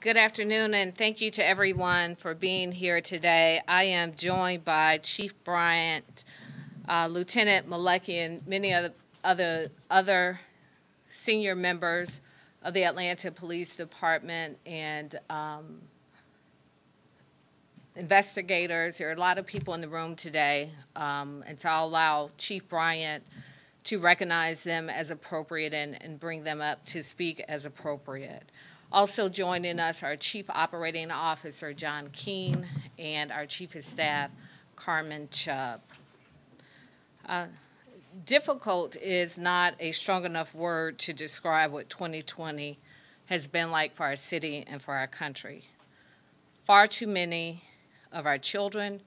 Good afternoon, and thank you to everyone for being here today. I am joined by Chief Bryant, uh, Lieutenant Malecki, and many other, other, other senior members of the Atlanta Police Department and um, investigators. There are a lot of people in the room today, um, and so I'll allow Chief Bryant to recognize them as appropriate and, and bring them up to speak as appropriate. Also joining us, our Chief Operating Officer, John Keene, and our Chief of Staff, Carmen Chubb. Uh, difficult is not a strong enough word to describe what 2020 has been like for our city and for our country. Far too many of our children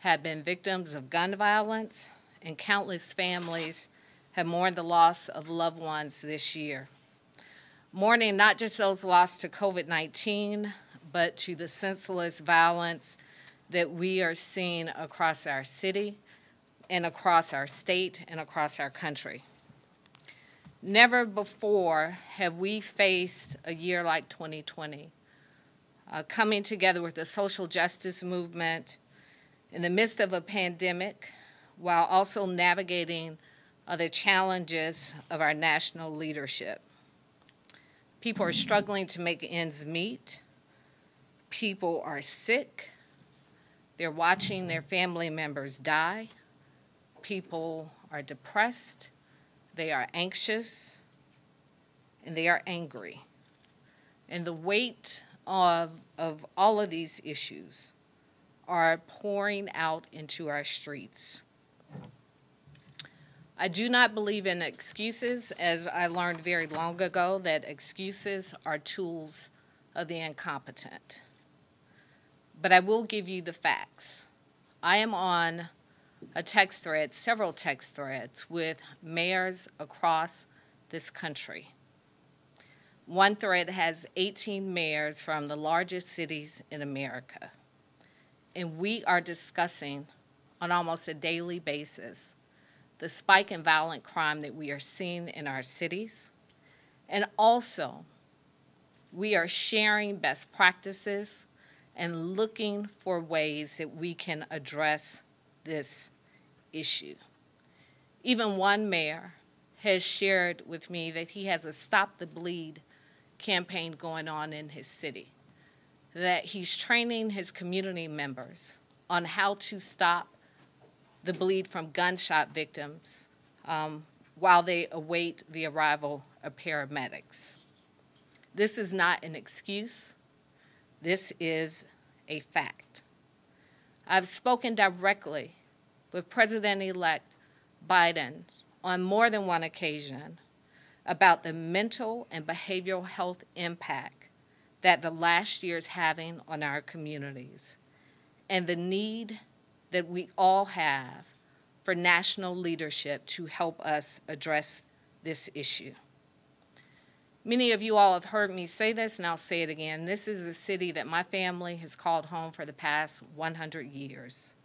have been victims of gun violence, and countless families have mourned the loss of loved ones this year mourning not just those lost to COVID 19, but to the senseless violence that we are seeing across our city and across our state and across our country. Never before have we faced a year like 2020, uh, coming together with the social justice movement in the midst of a pandemic while also navigating uh, the challenges of our national leadership. People are struggling to make ends meet. People are sick. They're watching their family members die. People are depressed. They are anxious. And they are angry. And the weight of, of all of these issues are pouring out into our streets. I do not believe in excuses, as I learned very long ago that excuses are tools of the incompetent. But I will give you the facts. I am on a text thread, several text threads, with mayors across this country. One thread has 18 mayors from the largest cities in America. And we are discussing on almost a daily basis the spike in violent crime that we are seeing in our cities. And also, we are sharing best practices and looking for ways that we can address this issue. Even one mayor has shared with me that he has a Stop the Bleed campaign going on in his city, that he's training his community members on how to stop the bleed from gunshot victims um, while they await the arrival of paramedics. This is not an excuse. This is a fact. I've spoken directly with President elect Biden on more than one occasion about the mental and behavioral health impact that the last year is having on our communities and the need that we all have for national leadership to help us address this issue. Many of you all have heard me say this, and I'll say it again. This is a city that my family has called home for the past 100 years.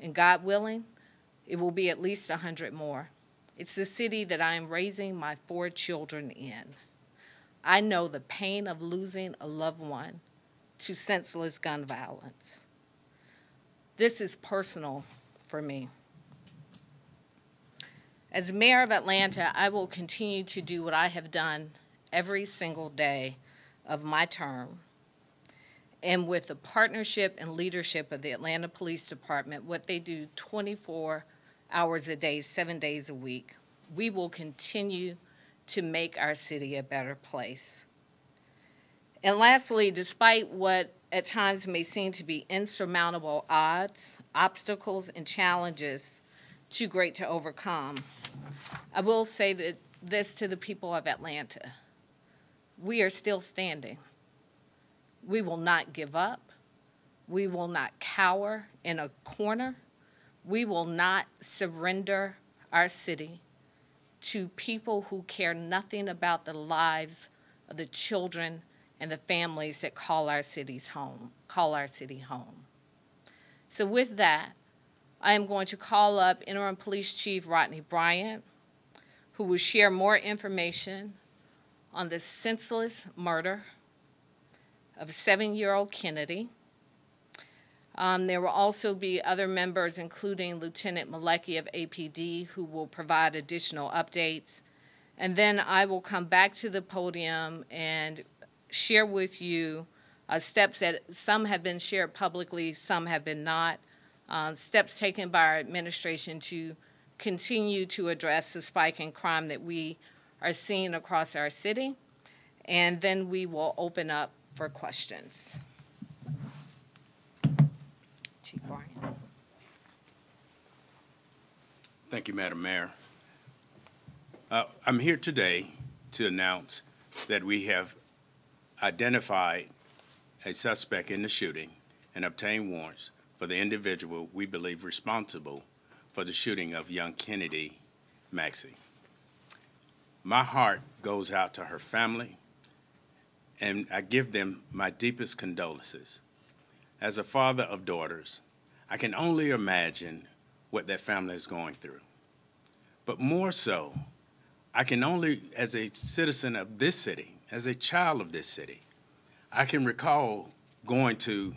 And God willing, it will be at least 100 more. It's the city that I am raising my four children in. I know the pain of losing a loved one to senseless gun violence. This is personal for me. As mayor of Atlanta, I will continue to do what I have done every single day of my term. And with the partnership and leadership of the Atlanta Police Department, what they do 24 hours a day, seven days a week, we will continue to make our city a better place. And lastly, despite what at times may seem to be insurmountable odds, obstacles, and challenges too great to overcome. I will say that this to the people of Atlanta. We are still standing. We will not give up. We will not cower in a corner. We will not surrender our city to people who care nothing about the lives of the children and the families that call our cities home, call our city home. So with that, I am going to call up Interim Police Chief Rodney Bryant, who will share more information on this senseless murder of seven-year-old Kennedy. Um, there will also be other members, including Lieutenant Malecki of APD, who will provide additional updates. And then I will come back to the podium and share with you uh, steps that some have been shared publicly, some have been not. Uh, steps taken by our administration to continue to address the spike in crime that we are seeing across our city. And then we will open up for questions. Chief Bryant. Thank you, Madam Mayor. Uh, I'm here today to announce that we have identified a suspect in the shooting and obtained warrants for the individual we believe responsible for the shooting of young Kennedy Maxie. My heart goes out to her family, and I give them my deepest condolences. As a father of daughters, I can only imagine what that family is going through. But more so, I can only, as a citizen of this city, as a child of this city, I can recall going to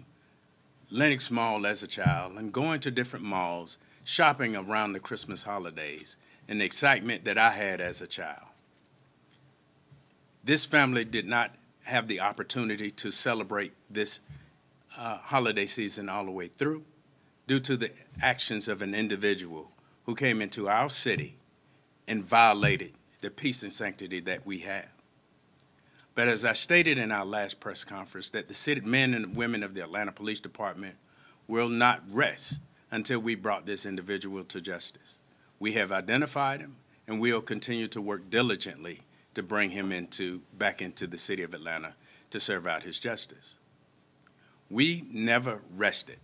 Lenox Mall as a child and going to different malls, shopping around the Christmas holidays, and the excitement that I had as a child. This family did not have the opportunity to celebrate this uh, holiday season all the way through due to the actions of an individual who came into our city and violated the peace and sanctity that we have. But as I stated in our last press conference, that the city men and women of the Atlanta Police Department will not rest until we brought this individual to justice. We have identified him, and we'll continue to work diligently to bring him into back into the city of Atlanta to serve out his justice. We never rested.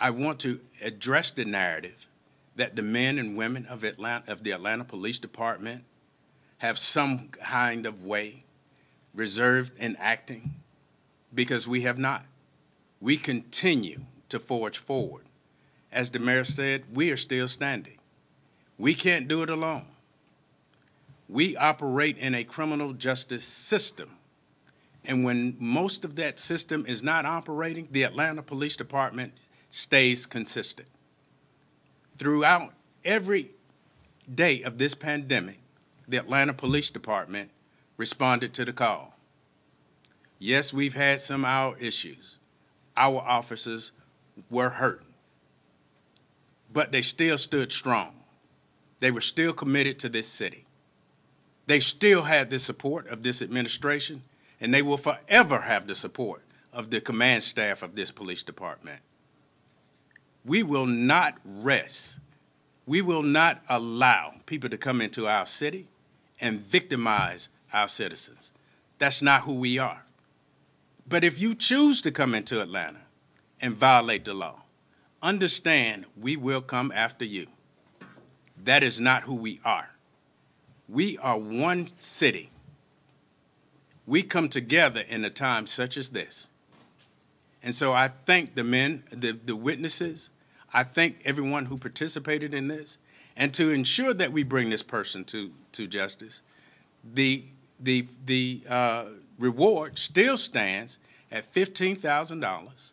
I want to address the narrative that the men and women of Atlanta of the Atlanta Police Department have some kind of way reserved in acting because we have not. We continue to forge forward. As the mayor said, we are still standing. We can't do it alone. We operate in a criminal justice system. And when most of that system is not operating, the Atlanta Police Department stays consistent. Throughout every day of this pandemic, the Atlanta Police Department responded to the call. Yes, we've had some our issues. Our officers were hurt, but they still stood strong. They were still committed to this city. They still had the support of this administration, and they will forever have the support of the command staff of this police department. We will not rest. We will not allow people to come into our city and victimize our citizens. That's not who we are. But if you choose to come into Atlanta and violate the law, understand we will come after you. That is not who we are. We are one city. We come together in a time such as this. And so I thank the men, the, the witnesses, I thank everyone who participated in this. And to ensure that we bring this person to, to justice, the the, the uh, reward still stands at $15,000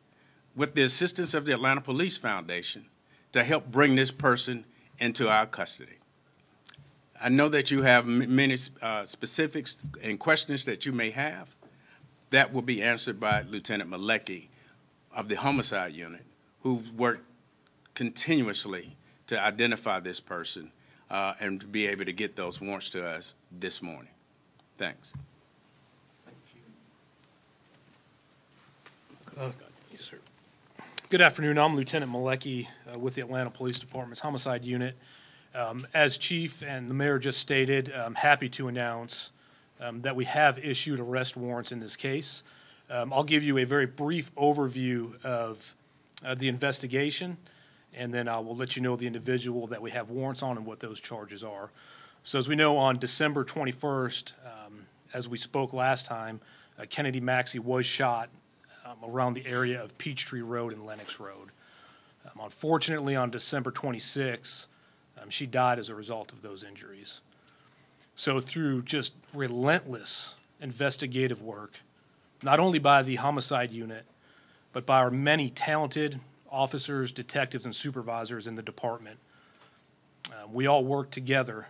with the assistance of the Atlanta Police Foundation to help bring this person into our custody. I know that you have many uh, specifics and questions that you may have. That will be answered by Lieutenant Malecki of the Homicide Unit, who's worked continuously to identify this person uh, and to be able to get those warrants to us this morning. Thanks. Uh, Yes, sir. Good afternoon. I'm Lieutenant Malecki uh, with the Atlanta Police Department's Homicide Unit. Um, As chief and the mayor just stated, I'm happy to announce um, that we have issued arrest warrants in this case. Um, I'll give you a very brief overview of uh, the investigation, and then I will let you know the individual that we have warrants on and what those charges are. So as we know, on December 21st, um, as we spoke last time, uh, Kennedy Maxie was shot um, around the area of Peachtree Road and Lenox Road. Um, Unfortunately, on December 26th, um, she died as a result of those injuries. So through just relentless investigative work, not only by the homicide unit, but by our many talented officers, detectives, and supervisors in the department. Uh, we all worked together,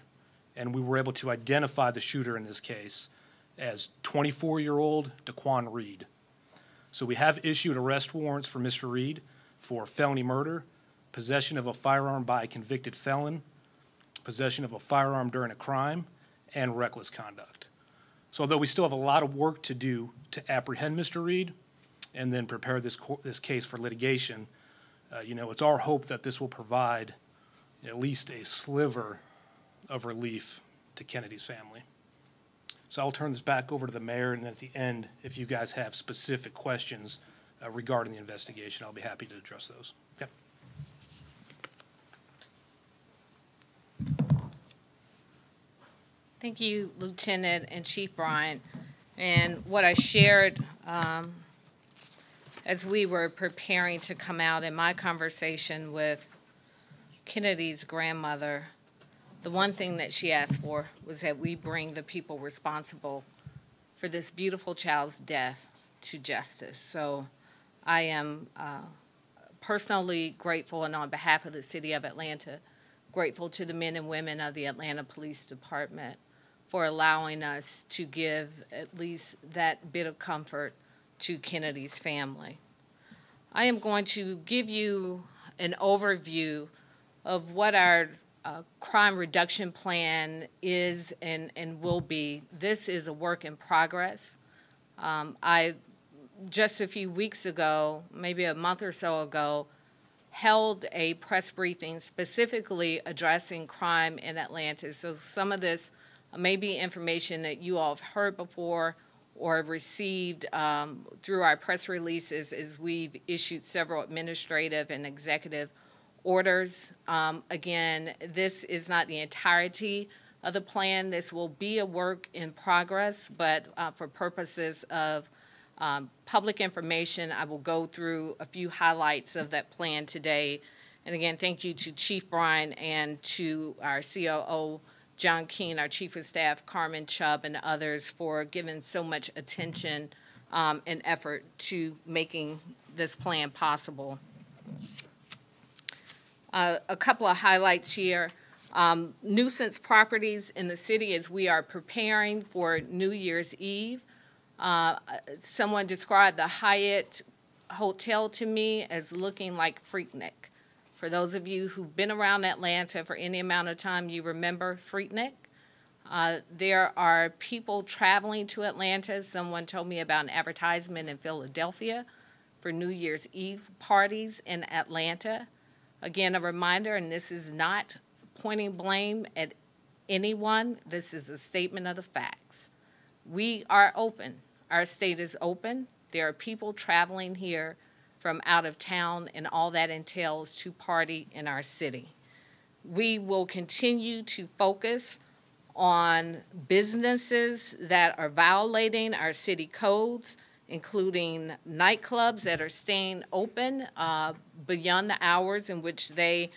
and we were able to identify the shooter in this case as 24-year-old Daquan Reed. So we have issued arrest warrants for Mr. Reed for felony murder, possession of a firearm by a convicted felon, possession of a firearm during a crime, and reckless conduct. So although we still have a lot of work to do to apprehend Mr. Reed and then prepare this, this case for litigation, uh, you know, it's our hope that this will provide at least a sliver of relief to Kennedy's family. So I'll turn this back over to the mayor, and then at the end, if you guys have specific questions uh, regarding the investigation, I'll be happy to address those. Yep. Thank you, Lieutenant and Chief Bryant. And what I shared um, as we were preparing to come out in my conversation with Kennedy's grandmother, the one thing that she asked for was that we bring the people responsible for this beautiful child's death to justice. So I am uh, personally grateful, and on behalf of the city of Atlanta, grateful to the men and women of the Atlanta Police Department for allowing us to give at least that bit of comfort to Kennedy's family. I am going to give you an overview of what our uh, crime reduction plan is and, and will be. This is a work in progress. Um, I just a few weeks ago, maybe a month or so ago, held a press briefing specifically addressing crime in Atlanta. So some of this may be information that you all have heard before or have received um, through our press releases as we've issued several administrative and executive orders. Um, again, this is not the entirety of the plan. This will be a work in progress, but uh, for purposes of um, public information, I will go through a few highlights of that plan today. And again, thank you to Chief Bryant and to our COO, John Keene, our Chief of Staff, Carmen Chubb, and others for giving so much attention um, and effort to making this plan possible. Uh, a couple of highlights here. Um, nuisance properties in the city as we are preparing for New Year's Eve. Uh, someone described the Hyatt Hotel to me as looking like Freaknik. For those of you who've been around Atlanta for any amount of time, you remember Freaknik. Uh, there are people traveling to Atlanta. Someone told me about an advertisement in Philadelphia for New Year's Eve parties in Atlanta. Again, a reminder, and this is not pointing blame at anyone, this is a statement of the facts. We are open. Our state is open. There are people traveling here from out of town and all that entails to party in our city. We will continue to focus on businesses that are violating our city codes, including nightclubs that are staying open uh, beyond the hours in which they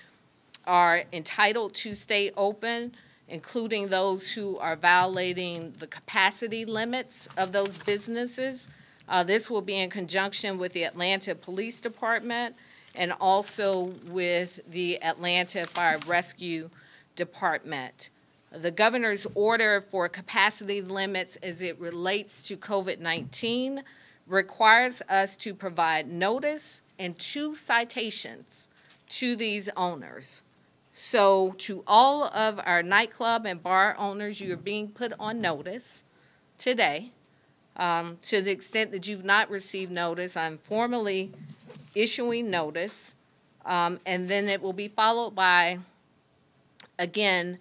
are entitled to stay open, including those who are violating the capacity limits of those businesses. Uh, this will be in conjunction with the Atlanta Police Department and also with the Atlanta Fire Rescue Department. The governor's order for capacity limits as it relates to COVID 19 requires us to provide notice and two citations to these owners. So, to all of our nightclub and bar owners, you are being put on notice today. Um, to the extent that you've not received notice, I'm formally issuing notice, um, and then it will be followed by, again,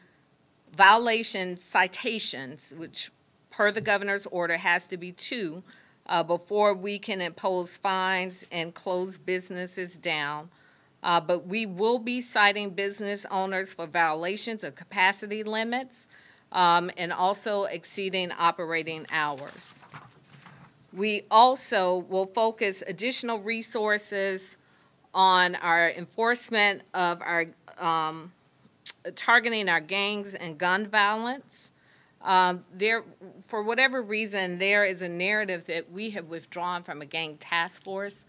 violation citations, which per the governor's order has to be two uh, before we can impose fines and close businesses down. Uh, but we will be citing business owners for violations of capacity limits um, and also exceeding operating hours. We also will focus additional resources on our enforcement of our um, targeting our gangs and gun violence. Um, there, for whatever reason, there is a narrative that we have withdrawn from a gang task force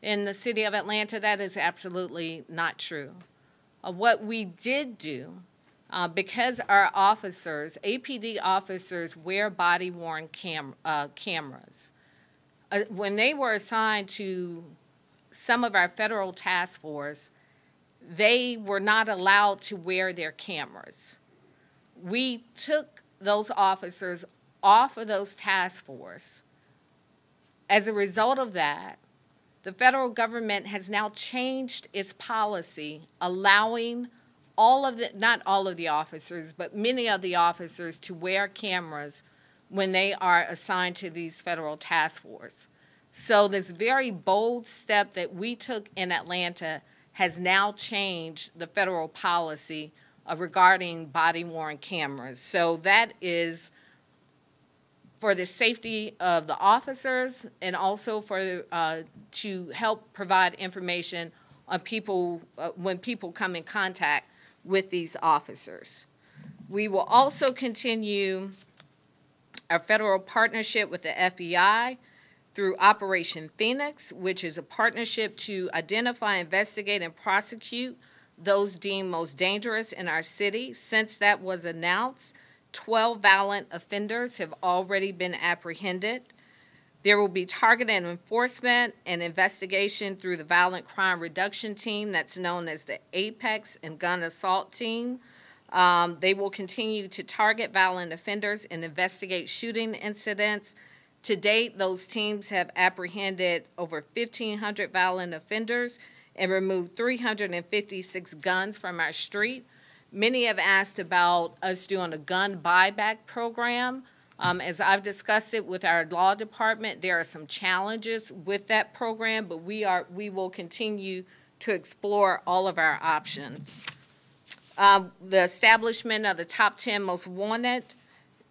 in the city of Atlanta. That is absolutely not true. Uh, what we did do, uh, because our officers, APD officers, wear body worn cam- uh, cameras, uh, when they were assigned to some of our federal task force, they were not allowed to wear their cameras. We took those officers off of those task force. As a result of that, the federal government has now changed its policy, allowing all of the, not all of the officers, but many of the officers to wear cameras when they are assigned to these federal task force. So this very bold step that we took in Atlanta has now changed the federal policy uh, regarding body worn cameras. So that is for the safety of the officers and also for uh, to help provide information on people uh, when people come in contact with these officers. We will also continue our federal partnership with the FBI through Operation Phoenix, which is a partnership to identify, investigate, and prosecute those deemed most dangerous in our city. Since that was announced, 12 violent offenders have already been apprehended. There will be targeted enforcement and investigation through the Violent Crime Reduction Team, that's known as the APEX and Gun Assault Team. Um, they will continue to target violent offenders and investigate shooting incidents. To date, those teams have apprehended over 1,500 violent offenders and removed 356 guns from our street. Many have asked about us doing a gun buyback program. Um, as I've discussed it with our law department, there are some challenges with that program, but we are we will continue to explore all of our options. Um, the establishment of the top 10 most wanted.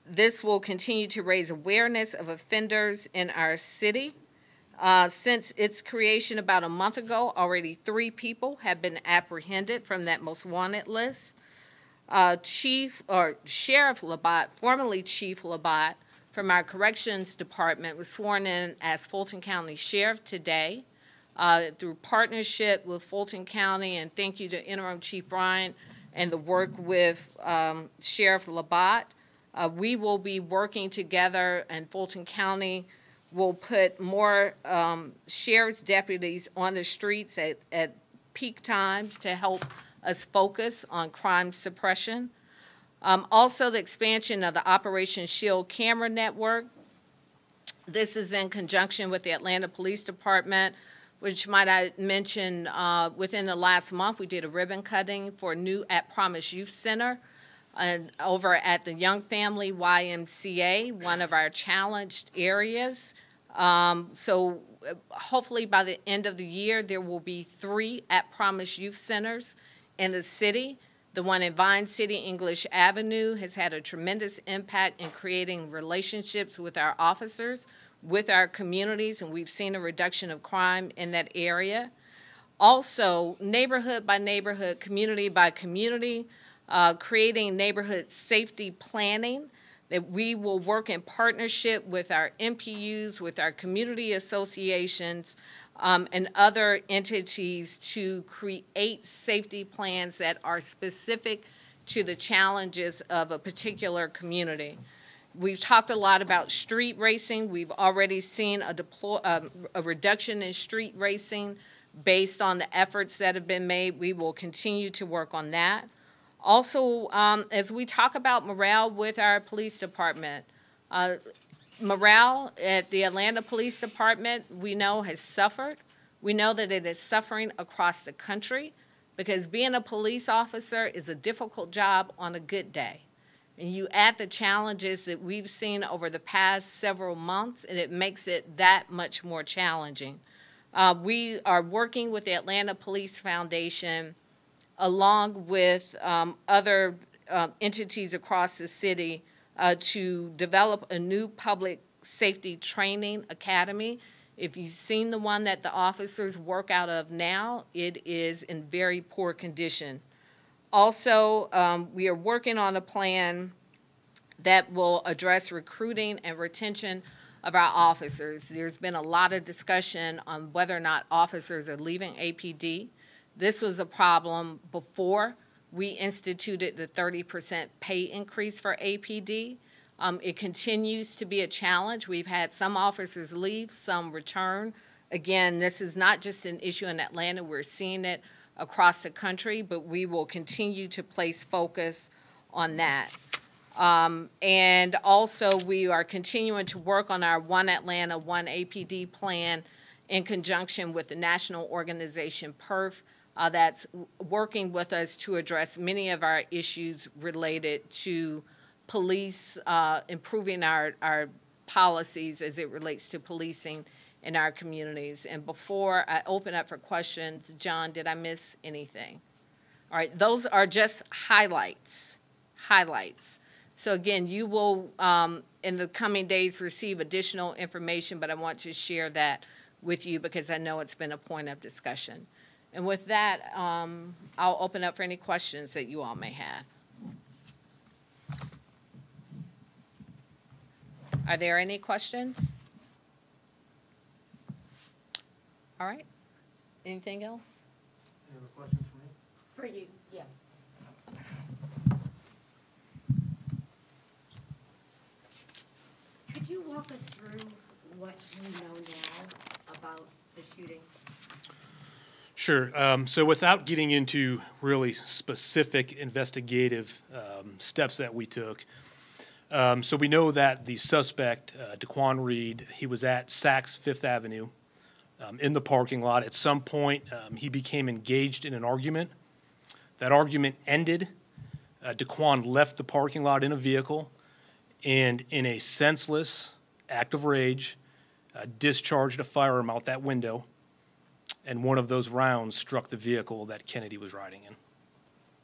This will continue to raise awareness of offenders in our city. Uh, since its creation about a month ago, already three people have been apprehended from that most wanted list uh, Chief or Sheriff Labat, formerly Chief Labat, from our Corrections Department, was sworn in as Fulton County Sheriff today. Uh, through partnership with Fulton County, and thank you to Interim Chief Bryant and the work with um, Sheriff Labat. Uh, we will be working together, and Fulton County will put more um, sheriff's deputies on the streets at, at peak times to help us focus on crime suppression. Um, also, the expansion of the Operation Shield camera network. This is in conjunction with the Atlanta Police Department, which might I mention uh, within the last month we did a ribbon cutting for a new At Promise Youth Center and over at the Young Family YMCA, one of our challenged areas. Um, so hopefully by the end of the year there will be three At Promise Youth Centers in the city. The one in Vine City, English Avenue, has had a tremendous impact in creating relationships with our officers, with our communities, and we've seen a reduction of crime in that area. Also, neighborhood by neighborhood, community by community, uh, creating neighborhood safety planning that we will work in partnership with our NPUs, with our community associations, um, and other entities to create safety plans that are specific to the challenges of a particular community. We've talked a lot about street racing. We've already seen a, deploy, um, a reduction in street racing based on the efforts that have been made. We will continue to work on that. Also, um, as we talk about morale with our police department, uh, morale at the Atlanta Police Department, we know, has suffered. We know that it is suffering across the country because being a police officer is a difficult job on a good day. And you add the challenges that we've seen over the past several months, and it makes it that much more challenging. Uh, we are working with the Atlanta Police Foundation along with um, other uh, entities across the city uh, to develop a new public safety training academy. If you've seen the one that the officers work out of now, it is in very poor condition. Also, um, we are working on a plan that will address recruiting and retention of our officers. There's been a lot of discussion on whether or not officers are leaving APD. This was a problem before we instituted the thirty percent pay increase for APD. Um, it continues to be a challenge. We've had some officers leave, some return. Again, this is not just an issue in Atlanta, we're seeing it across the country, but we will continue to place focus on that. Um, and also, we are continuing to work on our One Atlanta, One APD plan in conjunction with the national organization PERF uh, that's working with us to address many of our issues related to police, uh, improving our, our policies as it relates to policing in our communities. And before I open up for questions, John, did I miss anything? All right, those are just highlights, highlights. So again, you will, um, in the coming days, receive additional information, but I want to share that with you because I know it's been a point of discussion. And with that, um, I'll open up for any questions that you all may have. Are there any questions? All right. Anything else? Any other questions for me? For you, yes. Could you walk us through what you know now about the shooting? Sure. Um, so without getting into really specific investigative um, steps that we took, um, so we know that the suspect, uh, Daquan Reed, he was at Saks Fifth Avenue um, in the parking lot. At some point, um, he became engaged in an argument. That argument ended. Uh, Daquan left the parking lot in a vehicle and, in a senseless act of rage, uh, discharged a firearm out that window and one of those rounds struck the vehicle that Kennedy was riding in.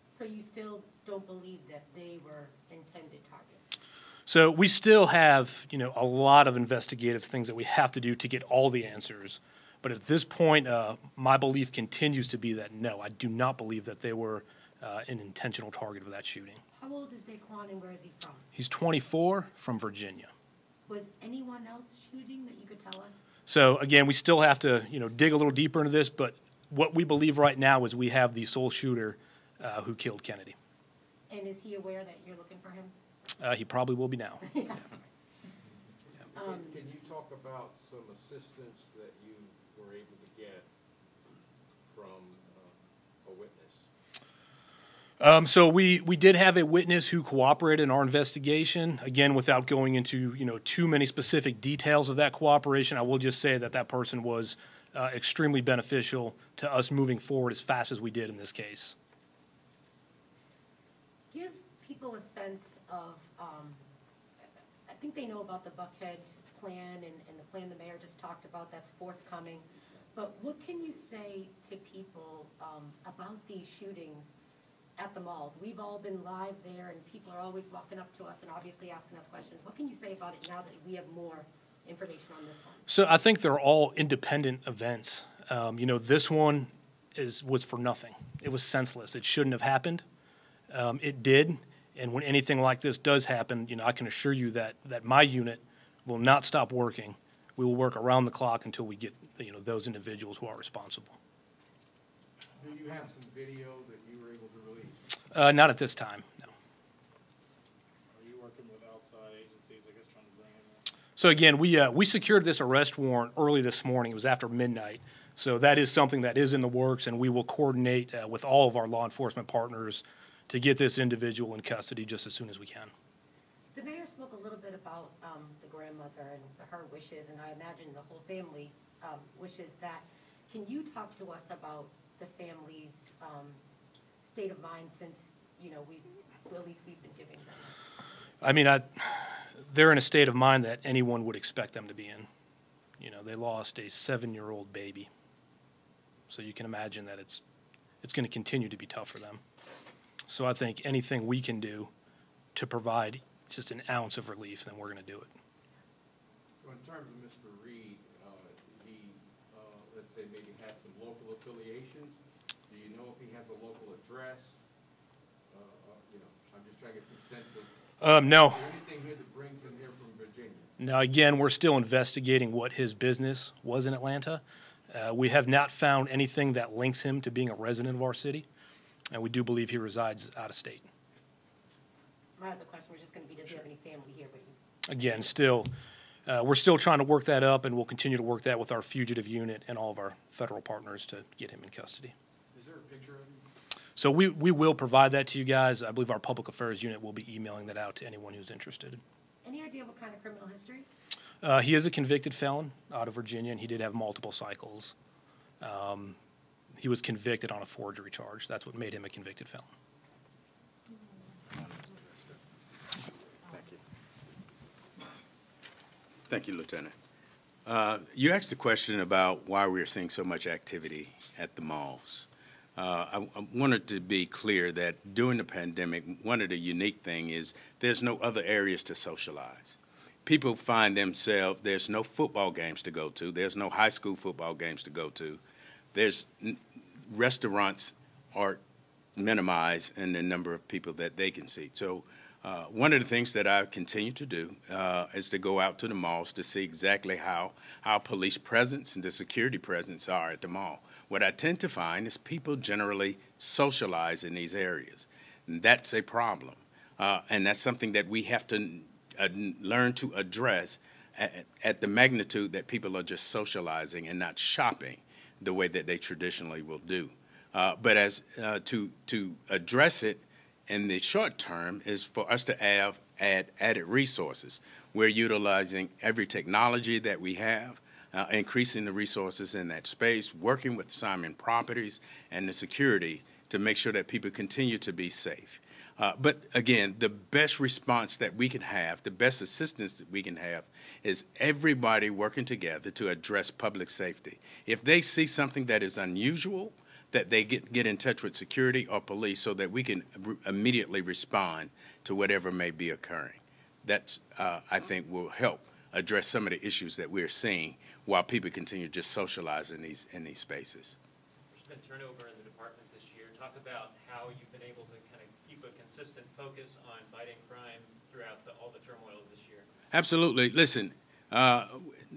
So you still don't believe that they were intended targets? So we still have, you know, a lot of investigative things that we have to do to get all the answers. But at this point, uh, my belief continues to be that no, I do not believe that they were uh, an intentional target of that shooting. How old is Daquan and where is he from? He's 24 from Virginia. Was anyone else shooting that you could tell us? So again, we still have to, you know, dig a little deeper into this. But what we believe right now is we have the sole shooter uh, who killed Kennedy. And is he aware that you're looking for him? Uh, he probably will be now. Um, Can can you talk about some assistance that you were able to get from uh, a witness? Um, so we, we did have a witness who cooperated in our investigation. Again, without going into you know too many specific details of that cooperation, I will just say that that person was uh, extremely beneficial to us moving forward as fast as we did in this case. Give people a sense of, um, I think they know about the Buckhead plan and, and the plan the mayor just talked about that's forthcoming. But what can you say to people, um, about these shootings at the malls? We've all been live there and people are always walking up to us and obviously asking us questions. What can you say about it now that we have more information on this one? So I think they're all independent events. Um, you know, this one is was for nothing. It was senseless. It shouldn't have happened. Um, it did, and when anything like this does happen, you know, I can assure you that that my unit will not stop working. We will work around the clock until we get you know those individuals who are responsible. Do you have some video that you were able to release? Uh, not at this time. No. Are you working with outside agencies, I guess, trying to bring in? So again, we, uh, we secured this arrest warrant early this morning. It was after midnight. So that is something that is in the works, and we will coordinate uh, with all of our law enforcement partners to get this individual in custody just as soon as we can. The mayor spoke a little bit about um, the grandmother and her wishes, and I imagine the whole family um, wishes that. Can you talk to us about the family's um, state of mind since, you know, we, well, at least we've been giving them? I mean, I, they're in a state of mind that anyone would expect them to be in. You know, they lost a seven-year-old baby. So you can imagine that it's, it's going to continue to be tough for them. So I think anything we can do to provide just an ounce of relief, then we're going to do it. So in terms of Mr. Reed, uh, he, uh, let's say maybe has some local affiliations. Do you know if he has a local address? Uh, uh, You know, I'm just trying to get some sense of Um, no, Is there anything here that brings him here from Virginia? Now, again, we're still investigating what his business was in Atlanta. Uh, we have not found anything that links him to being a resident of our city, and we do believe he resides out of state. My other question was just gonna be, does he have any family here, but you Again, still, uh, we're still trying to work that up, and we'll continue to work that with our fugitive unit and all of our federal partners to get him in custody. Is there a picture of him? So we, we will provide that to you guys. I believe our public affairs unit will be emailing that out to anyone who's interested. Any idea what kind of criminal history? Uh, he is a convicted felon out of Virginia, and he did have multiple cycles. Um, he was convicted on a forgery charge. That's what made him a convicted felon. Thank you, Thank you, Lieutenant. Uh, You asked a question about why we're seeing so much activity at the malls. Uh, I I wanted to be clear that during the pandemic, one of the unique thing is there's no other areas to socialize. People find themselves, there's no football games to go to, there's no high school football games to go to. There's, restaurants are minimized in the number of people that they can see. So uh, one of the things that I continue to do uh, is to go out to the malls to see exactly how our police presence and the security presence are at the mall. What I tend to find is people generally socialize in these areas. And that's a problem. Uh, and that's something that we have to uh, learn to address at, at the magnitude that people are just socializing and not shopping the way that they traditionally will do. Uh, but as uh, to to address it in the short term is for us to have add added resources. We're utilizing every technology that we have, uh, increasing the resources in that space, working with Simon Properties and the security to make sure that people continue to be safe. Uh, but again, the best response that we can have, the best assistance that we can have, is everybody working together to address public safety. If they see something that is unusual, that they get, get in touch with security or police so that we can re- immediately respond to whatever may be occurring. That's, uh, I think, will help address some of the issues that we're seeing while people continue just socialize in these, in these spaces. There's been turnover in the department this year. Talk about how you've been able to kind of keep a consistent focus on fighting crime throughout the, all the turmoil of this year. Absolutely. Listen, uh,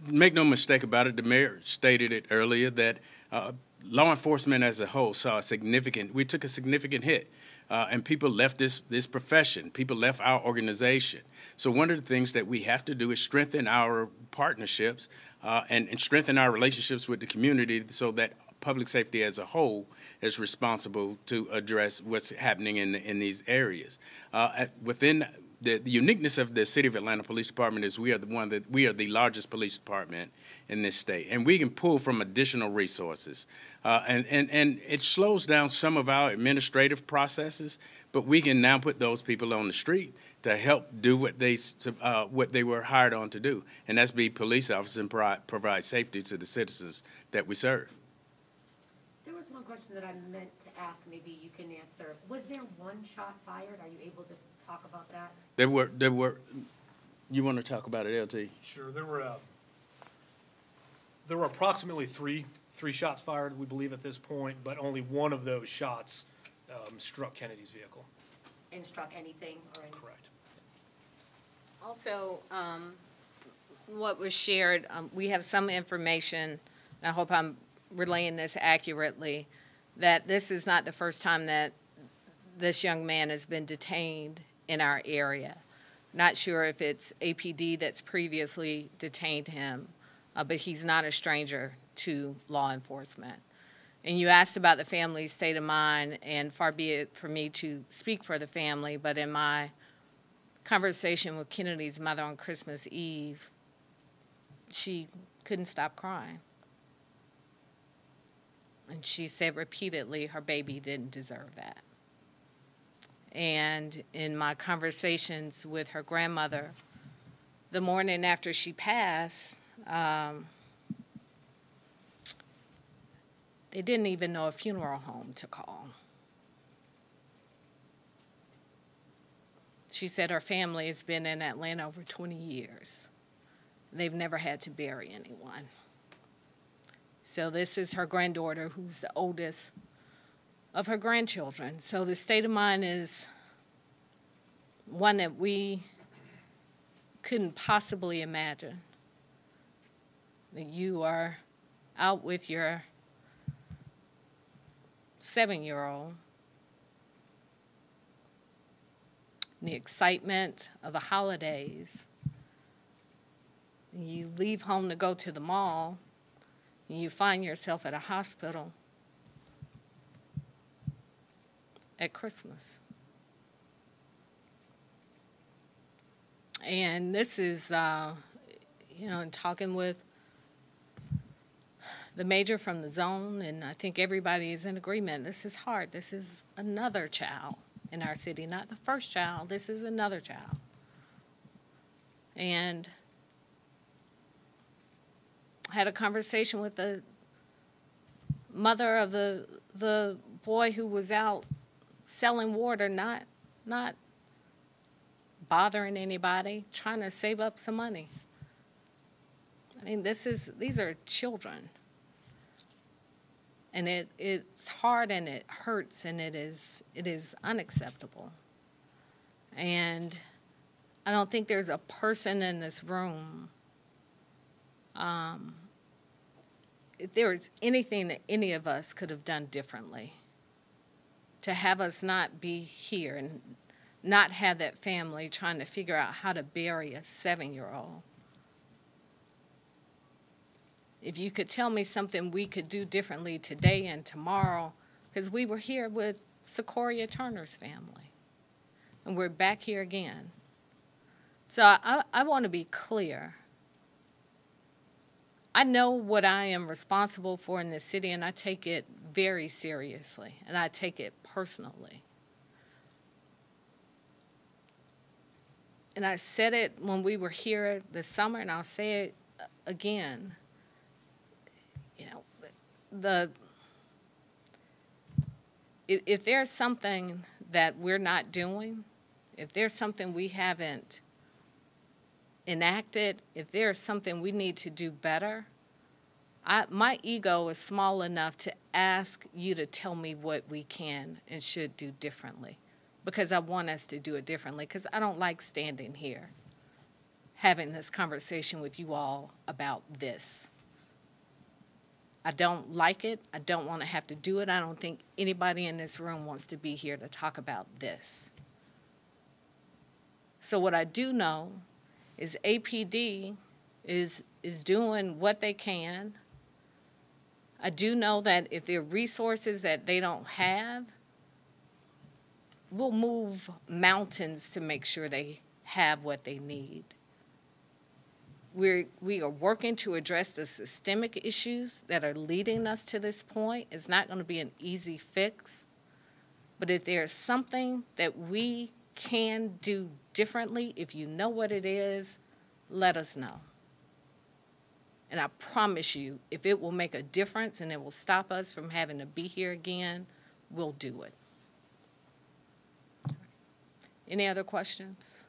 make no mistake about it. The mayor stated it earlier that uh, law enforcement as a whole saw a significant. We took a significant hit, uh, and people left this this profession. People left our organization. So one of the things that we have to do is strengthen our partnerships uh, and, and strengthen our relationships with the community, so that public safety as a whole is responsible to address what's happening in in these areas. Uh, within the, the uniqueness of the City of Atlanta Police Department is we are the one that we are the largest police department in this state, and we can pull from additional resources. Uh, and, and, and it slows down some of our administrative processes, but we can now put those people on the street to help do what they to, uh, what they were hired on to do, and that's be police officers and provide, provide safety to the citizens that we serve. There was one question that I meant to ask, maybe you can answer. Was there one shot fired? Are you able to talk about that? There were there were. You want to talk about it, LT? Sure, there were, uh, there were approximately three, three shots fired, we believe at this point, but only one of those shots um, struck Kennedy's vehicle. And struck anything or any? Correct. Also, um, what was shared, um, we have some information, and I hope I'm relaying this accurately, that this is not the first time that this young man has been detained in our area. Not sure if it's APD that's previously detained him, uh, but he's not a stranger to law enforcement. And you asked about the family's state of mind, and far be it for me to speak for the family, but in my conversation with Kennedy's mother on Christmas Eve, she couldn't stop crying. And she said repeatedly her baby didn't deserve that. And in my conversations with her grandmother, the morning after she passed, um, they didn't even know a funeral home to call. She said her family has been in Atlanta over 20 years. They've never had to bury anyone. So, this is her granddaughter, who's the oldest of her grandchildren. So, the state of mind is one that we couldn't possibly imagine. That you are out with your seven year old. The excitement of the holidays. You leave home to go to the mall, and you find yourself at a hospital at Christmas. And this is, uh, you know, in talking with the major from the zone, and I think everybody is in agreement. This is hard. This is another child in our city, not the first child. This is another child. And I had a conversation with the mother of the the boy who was out selling water, not not bothering anybody, trying to save up some money. I mean, this is these are children. And it, it's hard and it hurts and it is it is unacceptable. And I don't think there's a person in this room um, if there was anything that any of us could have done differently to have us not be here and not have that family trying to figure out how to bury a seven year old. If you could tell me something we could do differently today and tomorrow, because we were here with Secoriea Turner's family, and we're back here again. So I, I want to be clear. I know what I am responsible for in this city, and I take it very seriously, and I take it personally. And I said it when we were here this summer, and I'll say it uh, again. The if, if there's something that we're not doing, if there's something we haven't enacted, if there's something we need to do better, I, my ego is small enough to ask you to tell me what we can and should do differently because I want us to do it differently because I don't like standing here having this conversation with you all about this. I don't like it. I don't want to have to do it. I don't think anybody in this room wants to be here to talk about this. So, what I do know is APD is, is doing what they can. I do know that if there are resources that they don't have, we'll move mountains to make sure they have what they need. We're, we are working to address the systemic issues that are leading us to this point. It's not going to be an easy fix. But if there's something that we can do differently, if you know what it is, let us know. And I promise you, if it will make a difference and it will stop us from having to be here again, we'll do it. Any other questions?